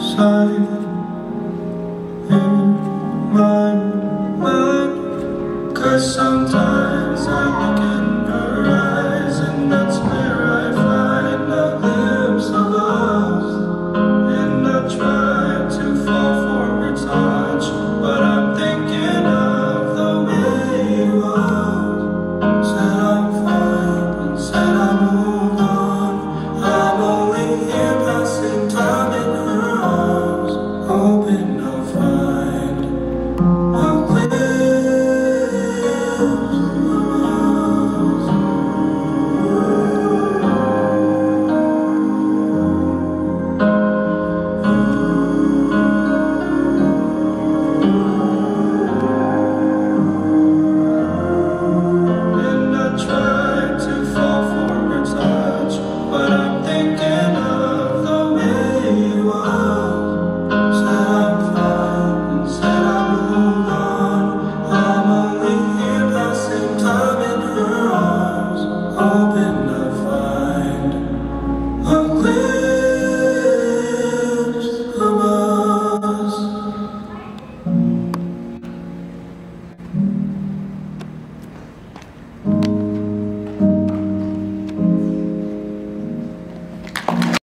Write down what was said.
Sorry.